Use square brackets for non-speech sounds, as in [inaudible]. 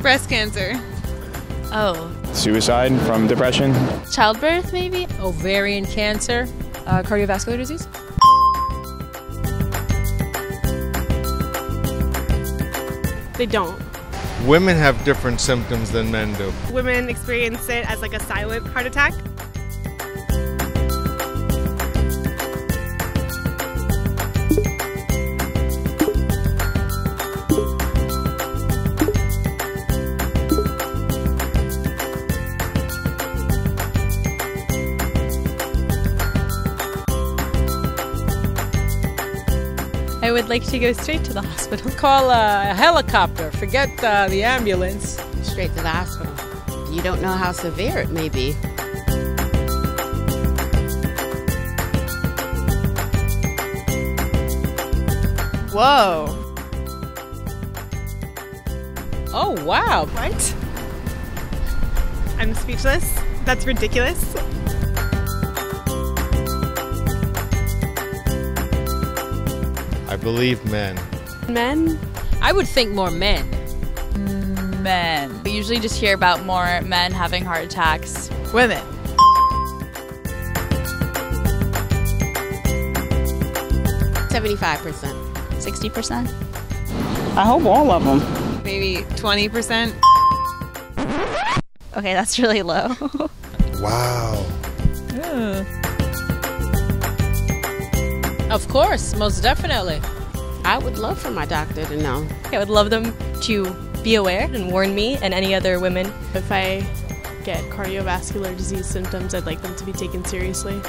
Breast cancer. Oh, Suicide from depression. childbirth maybe? ovarian cancer, Uh, cardiovascular disease? They don't. Women have different symptoms than men do. Women experience it as like a silent heart attack. I would like to go straight to the hospital. [laughs] call a helicopter, forget uh, the ambulance. straight to the hospital. You don't know how severe it may be. Whoa. Oh, wow. What? I'm speechless. That's ridiculous. Believe men. Men? I would think more men. Men. We usually just hear about more men having heart attacks. Women. Seventy-five percent. 60%? I hope all of them. Maybe 20%. Okay, that's really low. [laughs] Wow. Of course, most definitely. I would love for my doctor to know. I would love them to be aware and warn me and any other women. If I get cardiovascular disease symptoms, I'd like them to be taken seriously.